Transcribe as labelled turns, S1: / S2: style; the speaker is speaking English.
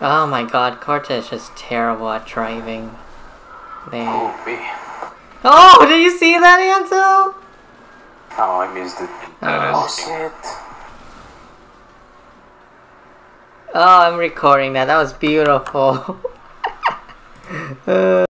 S1: Oh my god, Cortex is terrible at driving. There.
S2: Oh, me.
S1: Oh, did you see that, Ansel?
S2: Oh, I missed it.
S3: Oh, that
S2: Oh, shit.
S1: Oh, I'm recording that. That was beautiful. Uh,